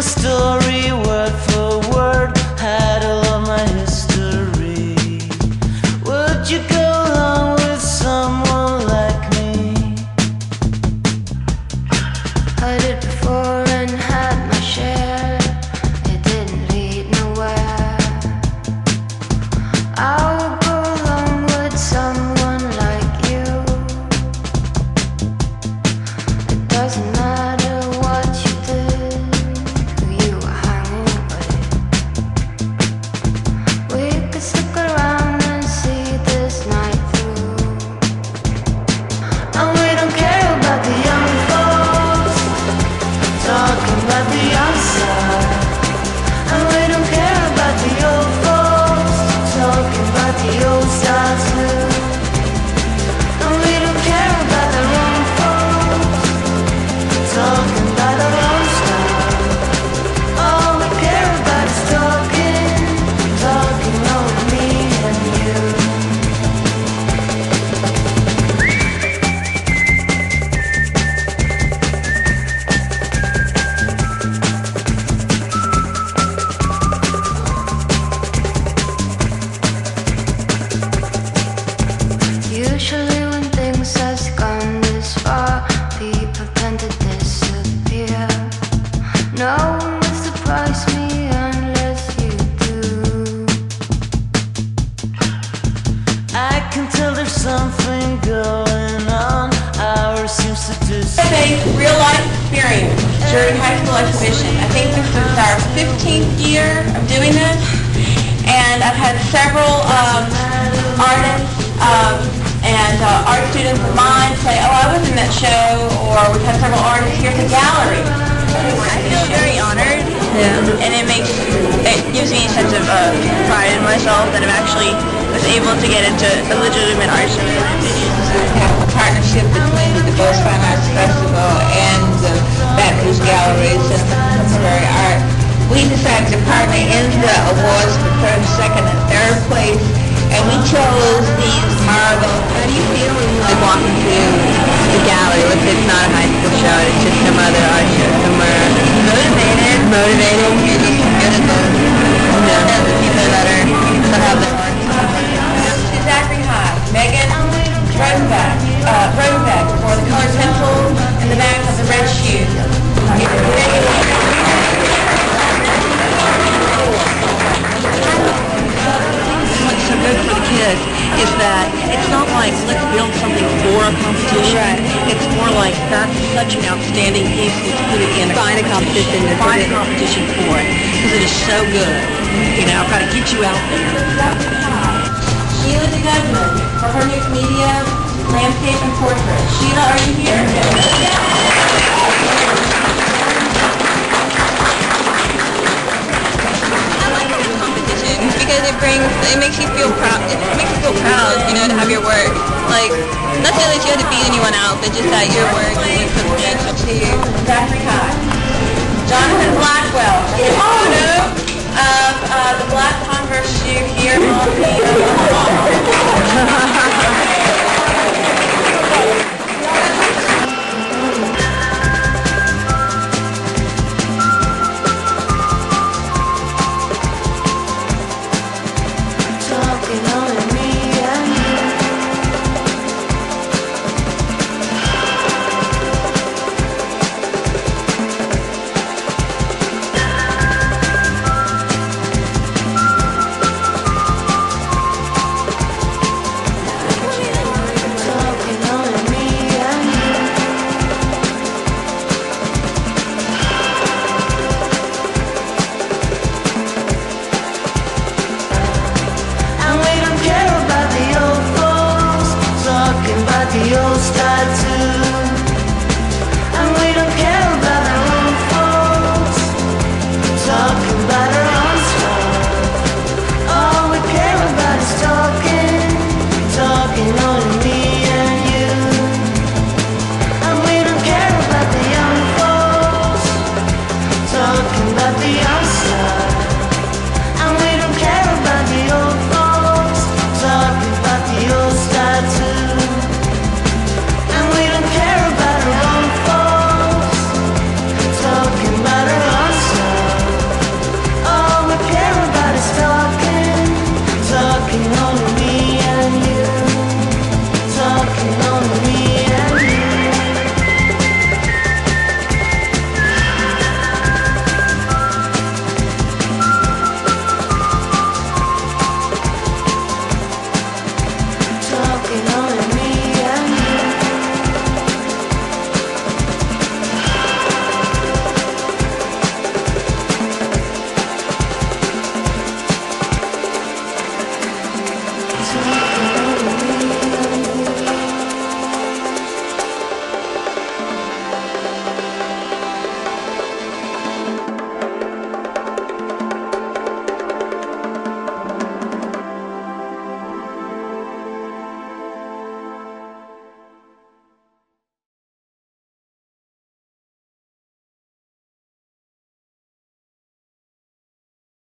My story word for during high school exhibition. I think this is our 15th year of doing this, and I've had several um, artists um, and uh, art students of mine say, "Oh, I was in that show," or we've had several artists here at the gallery. I feel very honored, and it makes it gives me a sense of uh, pride in myself that I'm actually was able to get into a legitimate art show. partnership between the DuBois Art. We decided to partner in the awards for first, second, and third place, and we chose these marble. Kids is that it's not like let's build something for a competition. It's more like that's such an outstanding piece. Let's put it in a find a competition. Find a competition for it because it is so good. You know, I've got to get you out there. Sheila DeGuzman for her new media, landscape and portrait. Sheila, are you here? I like the competition because it brings, it makes you feel proud. It proud, you know, to have your work. Like, not that you have to beat anyone out, but just that your work is substantial to you. Zachary